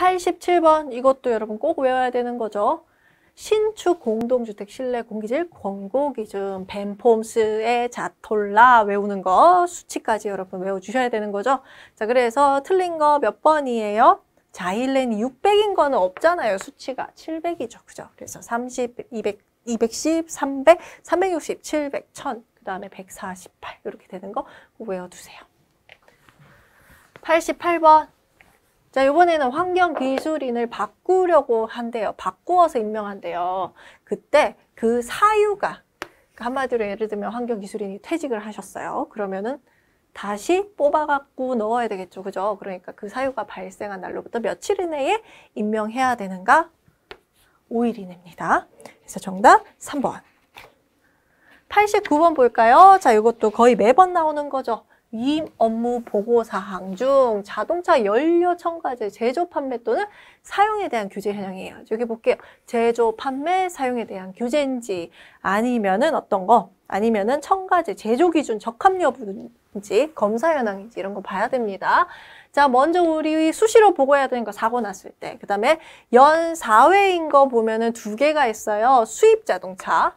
87번 이것도 여러분 꼭 외워야 되는 거죠. 신축 공동주택 실내 공기질 권고 기준 벤폼스의 자톨라 외우는 거 수치까지 여러분 외워주셔야 되는 거죠. 자 그래서 틀린 거 몇 번이에요? 자일렌이 600인 거는 없잖아요. 수치가 700이죠. 그죠? 그래서 30, 200, 210, 300, 360, 700, 1000, 그 다음에 148 이렇게 되는 거 외워두세요. 88번 자, 이번에는 환경기술인을 바꾸려고 한대요. 바꾸어서 임명한대요. 그때 그 사유가 한마디로 예를 들면 환경기술인이 퇴직을 하셨어요. 그러면은 다시 뽑아갖고 넣어야 되겠죠. 그죠? 그러니까 그 사유가 발생한 날로부터 며칠 이내에 임명해야 되는가? 5일 이내입니다. 그래서 정답 3번. 89번 볼까요? 자, 이것도 거의 매번 나오는 거죠. 위 업무 보고 사항 중 자동차 연료 첨가제 제조 판매 또는 사용에 대한 규제 현황이에요. 여기 볼게요. 제조 판매 사용에 대한 규제인지 아니면은 어떤 거 아니면은 첨가제 제조 기준 적합 여부인지 검사 현황인지 이런 거 봐야 됩니다. 자, 먼저 우리 수시로 보고해야 되는 거 사고 났을 때. 그 다음에 연 4회인 거 보면은 두 개가 있어요. 수입 자동차.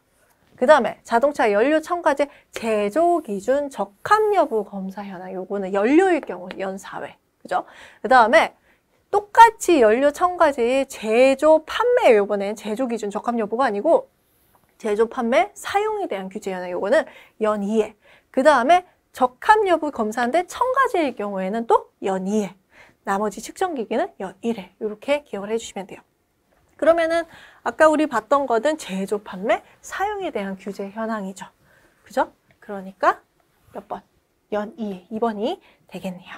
그 다음에 자동차 연료 첨가제 제조 기준 적합 여부 검사 현황. 요거는 연료일 경우 연 4회. 그죠? 그 다음에 똑같이 연료 첨가제의 제조 판매 요번엔 제조 기준 적합 여부가 아니고 제조 판매 사용에 대한 규제 현황 요거는 연 2회. 그 다음에 적합 여부 검사인데 첨가제일 경우에는 또 연 2회. 나머지 측정 기기는 연 1회. 이렇게 기억을 해주시면 돼요. 그러면은 아까 우리 봤던 것은 제조, 판매, 사용에 대한 규제 현황이죠. 그죠? 그러니까 몇 번? 연 2, 2번이 되겠네요.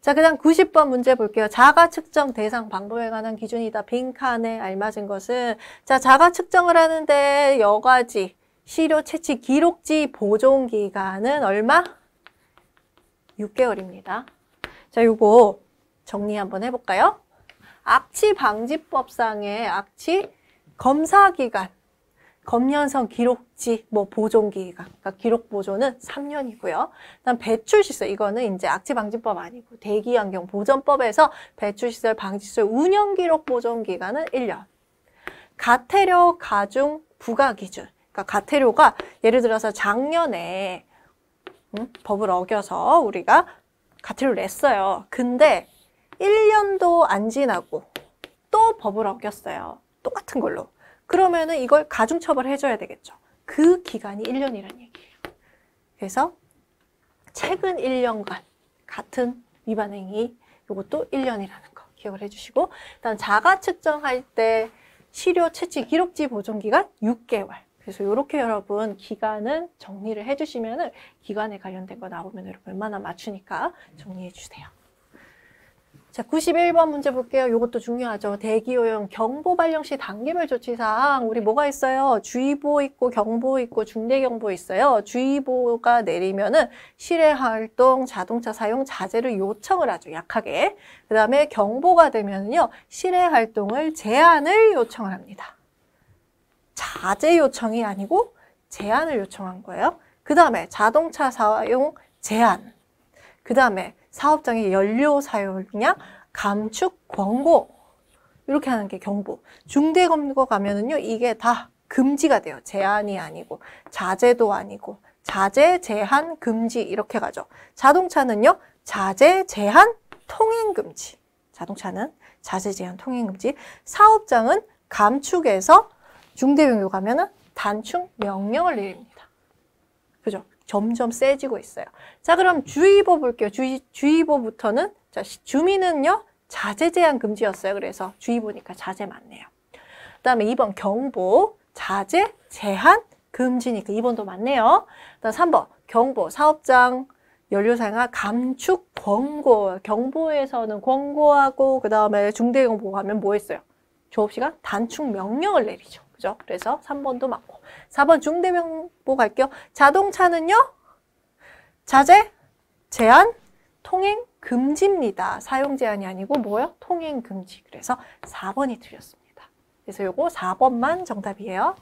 자, 그 다음 90번 문제 볼게요. 자가 측정 대상 방법에 관한 기준이다. 빈칸에 알맞은 것은 자, 자가 측정을 하는데 여가지, 시료 채취 기록지 보존 기간은 얼마? 6개월입니다. 자, 요거 정리 한번 해볼까요? 악취 방지법상의 악취 검사 기간, 검연성 기록지, 뭐 보존 기간, 그러니까 기록 보존은 3년이고요. 그다음 배출 시설 이거는 이제 악취 방지법 아니고 대기 환경 보전법에서 배출 시설 방지 시설 운영 기록 보존 기간은 1년. 가태료 가중 부가 기준. 그러니까 가태료가 예를 들어서 작년에 음, 법을 어겨서 우리가 가태료를 냈어요. 근데 1년도 안 지나고 또 법을 어겼어요. 똑같은 걸로. 그러면은 이걸 가중처벌 해줘야 되겠죠. 그 기간이 1년이라는 얘기예요. 그래서 최근 1년간 같은 위반 행위 이것도 1년이라는 거 기억을 해주시고 일단 자가 측정할 때 시료 채취 기록지 보존 기간 6개월. 그래서 이렇게 여러분 기간은 정리를 해주시면 은 기간에 관련된 거 나오면 여러분 얼마나 맞추니까 정리해 주세요. 자, 91번 문제 볼게요. 이것도 중요하죠. 대기오염 경보 발령 시 단계별 조치 사항 우리 뭐가 있어요? 주의보 있고 경보 있고 중대경보 있어요. 주의보가 내리면은 실외 활동, 자동차 사용 자제를 요청을 하죠. 약하게. 그 다음에 경보가 되면요. 실외 활동을 제한을 요청을 합니다. 자제 요청이 아니고 제한을 요청한 거예요. 그 다음에 자동차 사용 제한. 그 다음에 사업장의 연료 사용량 감축 권고 이렇게 하는 게 경보. 중대 검거 가면은요 이게 다 금지가 돼요. 제한이 아니고 자제도 아니고 자제 제한 금지 이렇게 가죠. 자동차는요 자제 제한 통행 금지. 자동차는 자제 제한 통행 금지. 사업장은 감축에서 중대 경고 가면은 단축 명령을 내립니다. 그죠? 점점 세지고 있어요. 자, 그럼 주의보 볼게요. 주의, 주의보부터는, 자, 주민은요, 자제 제한 금지였어요. 그래서 주의보니까 자제 맞네요. 그 다음에 2번 경보, 자제 제한 금지니까 2번도 맞네요. 그 다음 3번 경보, 사업장 연료 사용할 감축 권고. 경보에서는 권고하고, 그 다음에 중대경보 가면 뭐 했어요? 조업시간 단축 명령을 내리죠. 그죠? 그래서 3번도 맞고. 4번 중대명보 갈게요. 자동차는요. 자제, 제한, 통행 금지입니다. 사용 제한이 아니고 뭐요? 통행 금지. 그래서 4번이 틀렸습니다. 그래서 요거 4번만 정답이에요.